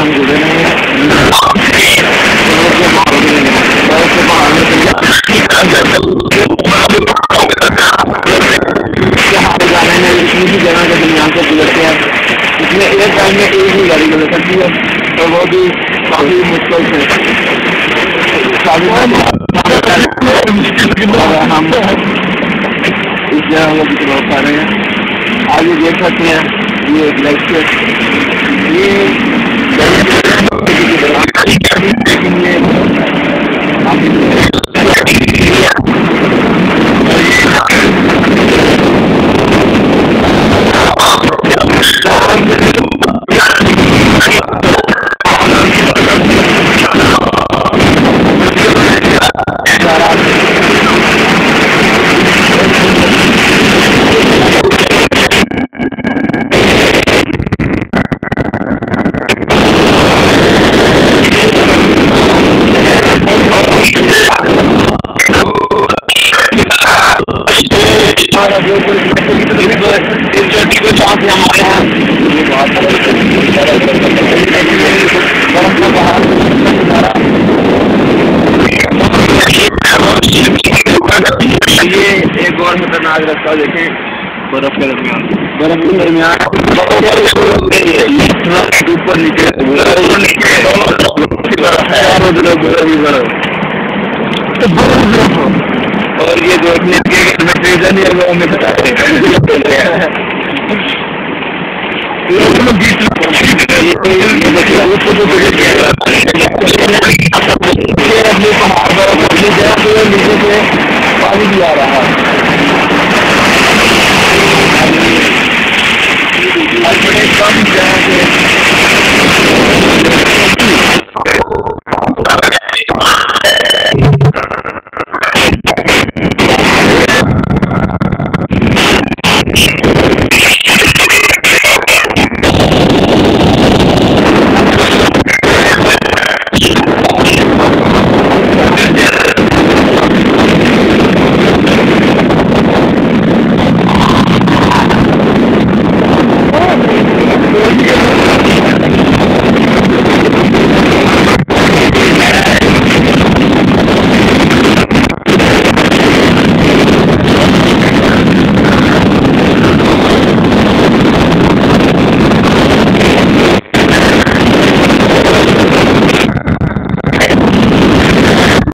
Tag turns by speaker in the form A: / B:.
A: हम जुड़े नहीं जाने में इतनी सी जगह के दरमियान से गुजरते हैं इसमें एक टाइम में एक ही गाड़ी गुजर सकती है और वो भी काफ़ी मुश्किल से हम इस जगह को भी क्रॉस कर रहे हैं आगे देख सकते हैं ये ये Thank you. लेकिन ये ये एक और खतरनाक रास्ता देखें बर्फ़ के दरमियान बर्फ़ के दरमियान ऊपर नीचे तरफ़ बर्फ़ बर्फ़ और ये देखने के मेट्रेजन है वो हमें बताते से पानी भी आ रहा है